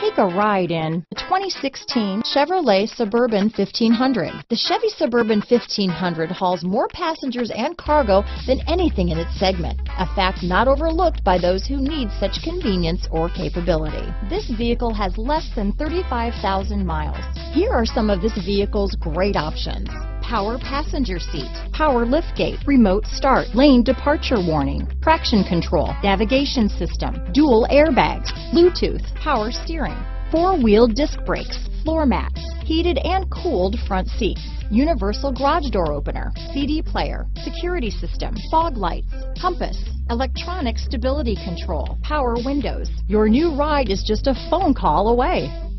Take a ride in the 2016 Chevrolet Suburban 1500. The Chevy Suburban 1500 hauls more passengers and cargo than anything in its segment, a fact not overlooked by those who need such convenience or capability. This vehicle has less than 35,000 miles. Here are some of this vehicle's great options power passenger seat, power liftgate, remote start, lane departure warning, traction control, navigation system, dual airbags, Bluetooth, power steering, four-wheel disc brakes, floor mats, heated and cooled front seats, universal garage door opener, CD player, security system, fog lights, compass, electronic stability control, power windows. Your new ride is just a phone call away.